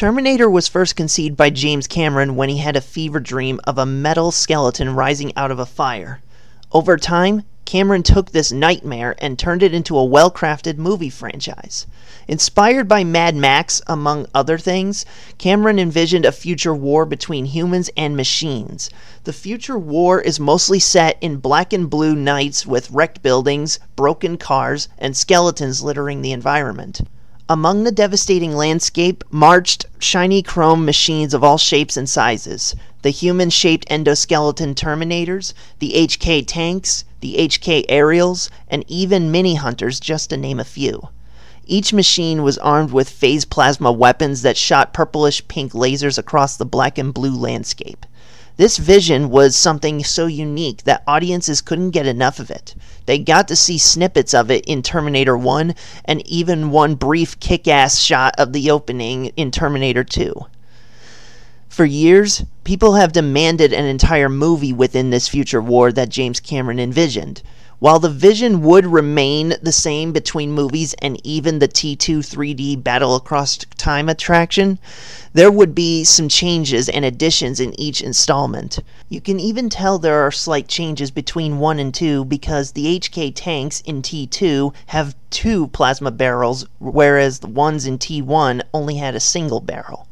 Terminator was first conceived by James Cameron when he had a fever dream of a metal skeleton rising out of a fire. Over time, Cameron took this nightmare and turned it into a well crafted movie franchise. Inspired by Mad Max, among other things, Cameron envisioned a future war between humans and machines. The future war is mostly set in black and blue nights with wrecked buildings, broken cars, and skeletons littering the environment. Among the devastating landscape marched shiny chrome machines of all shapes and sizes the human shaped endoskeleton Terminators, the HK tanks, the HK aerials, and even mini hunters, just to name a few. Each machine was armed with phase plasma weapons that shot purplish pink lasers across the black and blue landscape. This vision was something so unique that audiences couldn't get enough of it. They got to see snippets of it in Terminator 1 and even one brief kick ass shot of the opening in Terminator 2. For years, people have demanded an entire movie within this future war that James Cameron envisioned. While the vision would remain the same between movies and even the T2 3D Battle Across Time attraction, there would be some changes and additions in each installment. You can even tell there are slight changes between 1 and 2 because the HK tanks in T2 have two plasma barrels, whereas the ones in T1 only had a single barrel.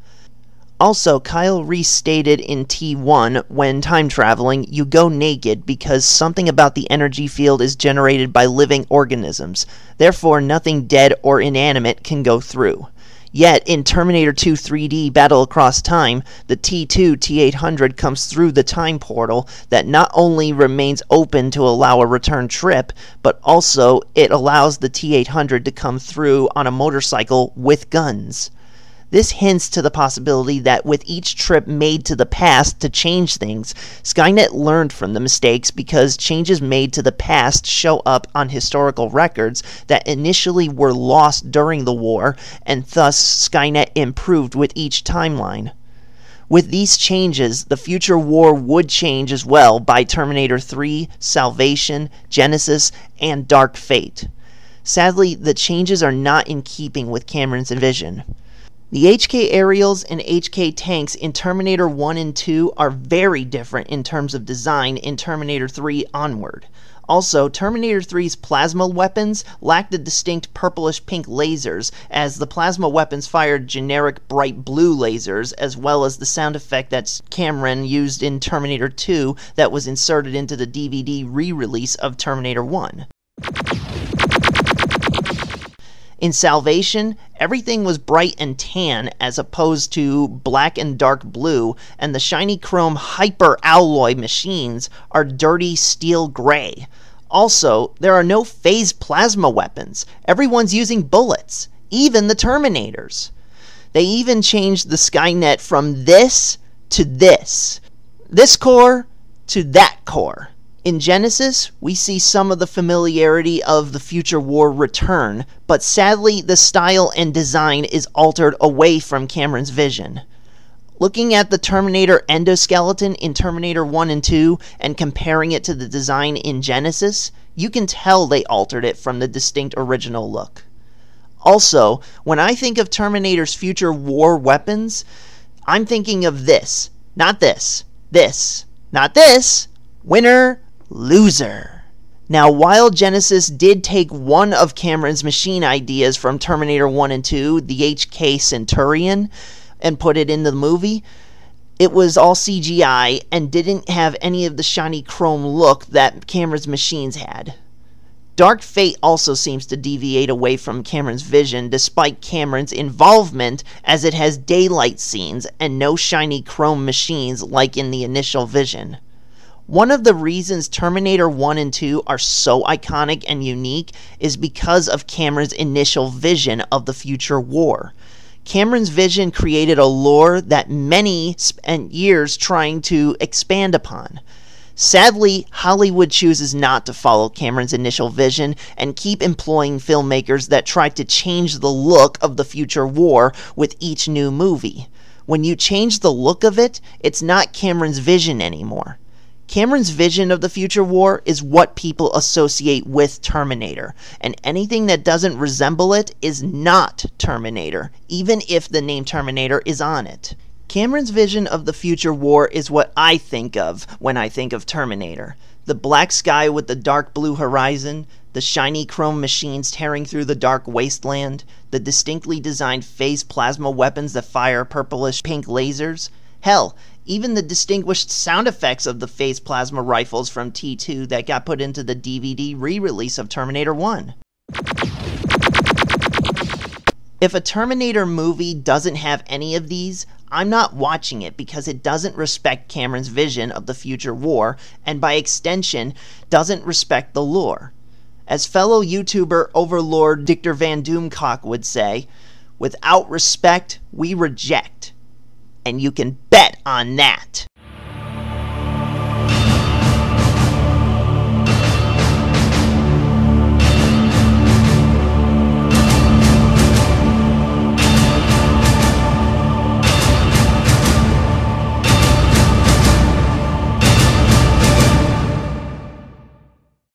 Also, Kyle Reese stated in T1 when time traveling, you go naked because something about the energy field is generated by living organisms. Therefore, nothing dead or inanimate can go through. Yet, in Terminator 2 3D Battle Across Time, the T2 T800 comes through the time portal that not only remains open to allow a return trip, but also it allows the T800 to come through on a motorcycle with guns. This hints to the possibility that with each trip made to the past to change things, Skynet learned from the mistakes because changes made to the past show up on historical records that initially were lost during the war, and thus Skynet improved with each timeline. With these changes, the future war would change as well by Terminator 3, Salvation, Genisys, and Dark Fate. Sadly, the changes are not in keeping with Cameron's vision. The HK aerials and HK tanks in Terminator 1 and 2 are very different in terms of design in Terminator 3 onward. Also, Terminator 3's plasma weapons lack the distinct purplish pink lasers, as the plasma weapons fired generic bright blue lasers, as well as the sound effect that Cameron used in Terminator 2 that was inserted into the DVD re release of Terminator 1. In Salvation, everything was bright and tan as opposed to black and dark blue, and the shiny chrome hyper alloy machines are dirty steel gray. Also, there are no phase plasma weapons. Everyone's using bullets, even the Terminators. They even changed the Skynet from this to this. This core to that core. In Genisys, we see some of the familiarity of the future war return, but sadly, the style and design is altered away from Cameron's vision. Looking at the Terminator endoskeleton in Terminator 1 and 2 and comparing it to the design in Genisys, you can tell they altered it from the distinct original look. Also, when I think of Terminator's future war weapons, I'm thinking of this, not this, this, not this, winner, Loser. Now, while Genisys did take one of Cameron's machine ideas from Terminator 1 and 2, the HK Centurion, and put it in the movie, it was all CGI and didn't have any of the shiny chrome look that Cameron's machines had. Dark Fate also seems to deviate away from Cameron's vision despite Cameron's involvement as it has daylight scenes and no shiny chrome machines like in the initial vision. One of the reasons Terminator 1 and 2 are so iconic and unique is because of Cameron's initial vision of the future war. Cameron's vision created a lore that many spent years trying to expand upon. Sadly, Hollywood chooses not to follow Cameron's initial vision and keep employing filmmakers that try to change the look of the future war with each new movie. When you change the look of it, it's not Cameron's vision anymore. Cameron's vision of the future war is what people associate with Terminator, and anything that doesn't resemble it is not Terminator, even if the name Terminator is on it. Cameron's vision of the future war is what I think of when I think of Terminator. The black sky with the dark blue horizon, the shiny chrome machines tearing through the dark wasteland, the distinctly designed phase plasma weapons that fire purplish pink lasers. Hell, even the distinguished sound effects of the phase plasma rifles from T2 that got put into the DVD re release of Terminator 1. If a Terminator movie doesn't have any of these, I'm not watching it because it doesn't respect Cameron's vision of the future war, and by extension, doesn't respect the lore. As fellow YouTuber overlord Dictor Van Doomcock would say, without respect, we reject. And you can bet on that.